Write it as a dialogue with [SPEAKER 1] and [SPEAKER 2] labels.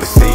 [SPEAKER 1] the sea